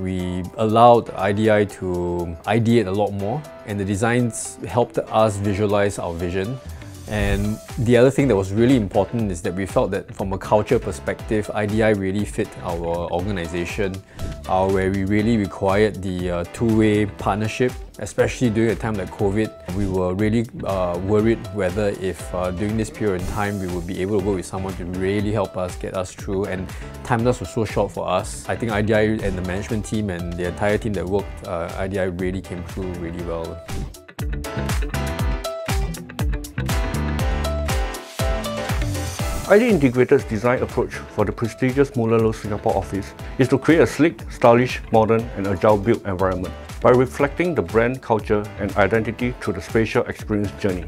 We allowed IDI to ideate a lot more and the designs helped us visualize our vision and the other thing that was really important is that we felt that from a culture perspective, IDI really fit our organization, uh, where we really required the uh, two-way partnership, especially during a time like COVID. We were really uh, worried whether if uh, during this period of time we would be able to work with someone to really help us get us through and timeless was so short for us. I think IDI and the management team and the entire team that worked, uh, IDI really came through really well. ID Integrated's design approach for the prestigious MullenLowe Singapore office is to create a sleek, stylish, modern and agile built environment by reflecting the brand culture and identity through the spatial experience journey.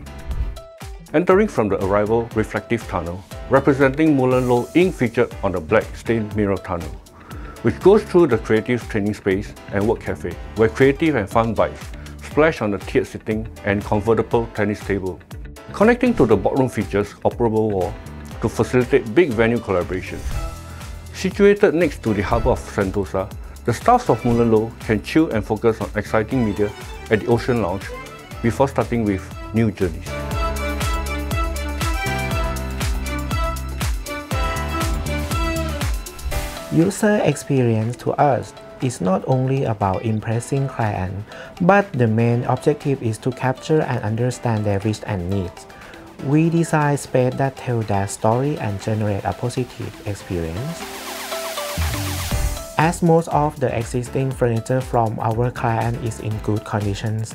Entering from the arrival reflective tunnel, representing MullenLowe ink featured on the black stained mirror tunnel, which goes through the creative training space and work cafe, where creative and fun vibes splash on the tiered seating and comfortable tennis table. Connecting to the boardroom features operable wall to facilitate big venue collaborations. Situated next to the harbour of Sentosa, the staffs of MullenLowe can chill and focus on exciting media at the Ocean Lounge before starting with new journeys. User experience to us is not only about impressing clients, but the main objective is to capture and understand their wish and needs. We design space that tell their story and generate a positive experience. As most of the existing furniture from our client is in good conditions,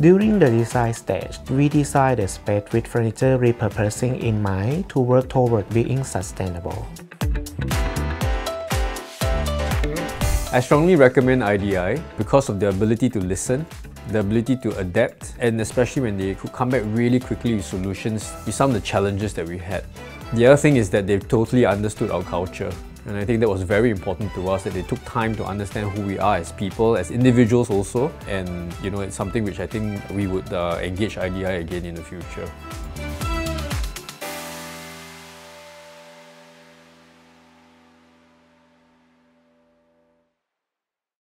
during the design stage, we design the space with furniture repurposing in mind to work toward being sustainable. I strongly recommend IDI because of their ability to listen the ability to adapt, and especially when they could come back really quickly with solutions to some of the challenges that we had. The other thing is that they totally understood our culture. And I think that was very important to us that they took time to understand who we are as people, as individuals also. And you know, it's something which I think we would uh, engage IDI again in the future.